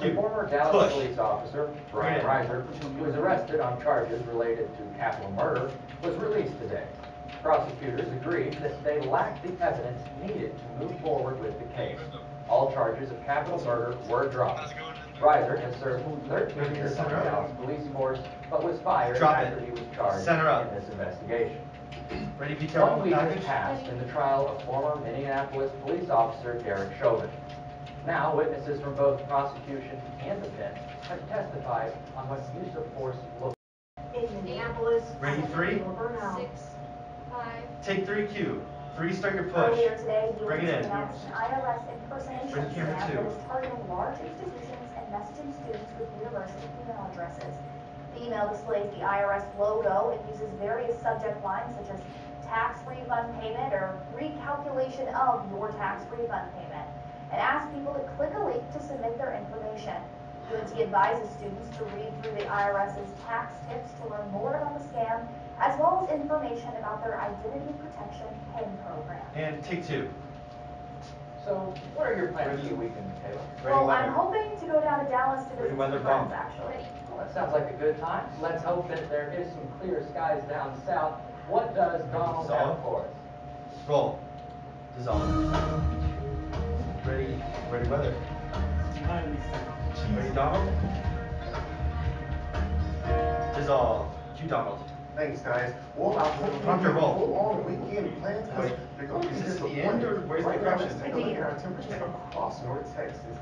The former Dallas Push. police officer, Bryan Riser, who was arrested on charges related to capital murder, was released today. Prosecutors agreed that they lacked the evidence needed to move forward with the case. All charges of capital murder were dropped. Riser has served 13 years on the Dallas police force, but was fired Drop after it. he was charged Center in this investigation. Ready, veto One week has passed in the trial of former Minneapolis police officer Derek Chauvin. Now, witnesses from both prosecution and defense have testified on what use of force looks in Minneapolis. Ready, three? Burnout. Six, five, Take three, Q. Three, start your push. Earlier today, Bring it in. announced an IRS impersonation Bring camera scam two. that is targeting large institutions and messaging students with university email addresses. The email displays the IRS logo and uses various subject lines such as tax refund payment or recalculation of your tax refund payment, and ask people to click a link to submit their information. UNT advises students to read through the IRS's tax tips to learn more about the scam, as well as information about their identity protection PIN program. And take two. So, what are your plans for the weekend, Taylor? Well, weather. I'm hoping to go down to Dallas to Ready, visit weather, some friends, actually. Well, that sounds like a good time. Let's hope that there is some clear skies down south. What does Donald have for us? Roll. Dissolve. Ready, ready, weather. Ready, Donald? Dissolve. Cue Donald. Thanks, guys. Well, I hope you a roll. full on weekend plans, because they're going to be is this the disappointed. end, or where's the Right now, correction? let's take a look at our temperatures across North Texas.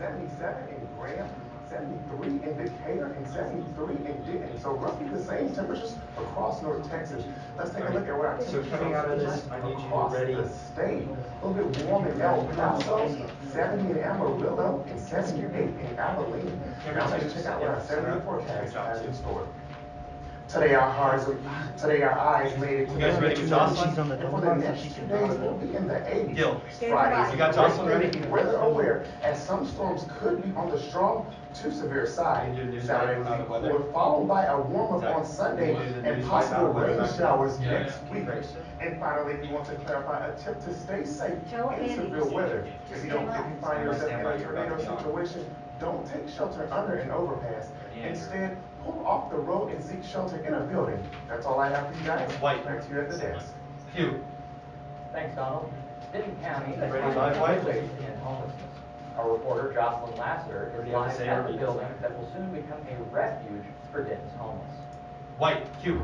Seventy-seven in Graham, seventy-three in Decatur, and seventy-three in Denton. So roughly the same temperatures across North Texas. Let's take a look at what our So coming out of this, I need you ready. the state. A little bit warm in El Paso, seventy in Amarillo, and seventy-eight in Abilene. Now let's check out what our uh, seven-day forecast has in store. Today our hearts, today our eyes made it to You guys the ready with Jocelyn? And for the next two days, we'll be in the eighties. Gil. Fridays, You got Jocelyn ready? Weather aware, as some storms could be on the strong to severe side. Can you do Saturday news will be the weather? followed by a warm up Zach, on Sunday you do and possible rain Weather showers back? next Yeah. week. Great. And finally, we want to clarify a tip to stay safe Tell in Andy. severe weather. If you don't, if you find yourself in a tornado situation, don't take shelter under an overpass. Instead, pull off the road shelter in a building. That's all I have for you guys. White. Back to you at the desk. Cue. Thanks, Donald. Denton County is Ready, finding live, White? ways to end homelessness. Our reporter Jocelyn Lasser is Ready, have to live at the read? building that will soon become a refuge for Denton's homeless. White. Cue.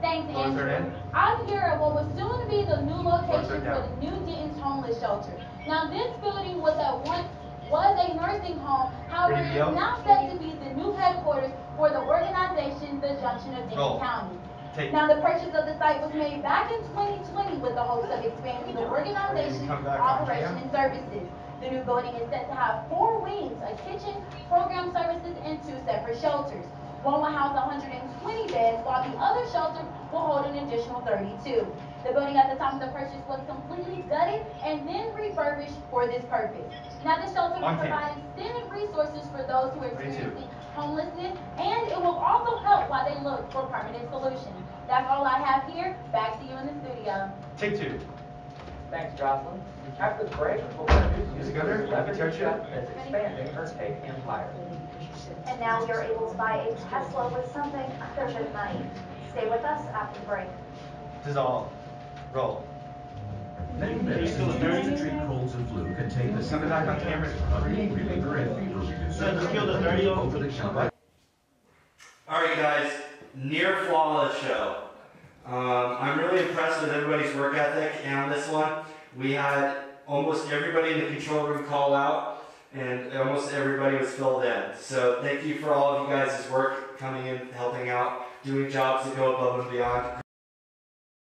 Thanks, to third Andrew. end. I'm here at what was soon to be the new location for the new Denton's homeless shelter. Now, this building was at once was a nursing home, however, it is now set to be the new headquarters for the organization, the Junction of Roll. County. Take. Now, the purchase of the site was made back in 2020 with the hopes of expanding the organization's come back on operation and services. The new building is set to have four wings, a kitchen, program services, and two separate shelters. One will house 120 beds, while the other shelter will hold an additional 32. The building at the time of the purchase was completely gutted and then refurbished for this purpose. Now, the shelter will provide extended resources for those who are Three, two. experiencing homelessness, and it will also help while they look for permanent solutions. That's all I have here. Back to you in the studio. Take two. Thanks, Jocelyn. After the break, we'll introduce you Music to under? a celebrity Guitar chef tune? that's expanding her cake empire. And now we are able to buy a Tesla with something other than money. Stay with us after the break. Dissolve. Roll. Many medicines used to treat colds and flu contain the Coming back on camera. pain reliever and fever reducer. So just kill the 30 over the counter. All right, guys, near flawless show. Um, I'm really impressed with everybody's work ethic, and on this one, we had almost everybody in the control room call out, and almost everybody was filled in. So thank you for all of you guys' work coming in, helping out, doing jobs that go above and beyond.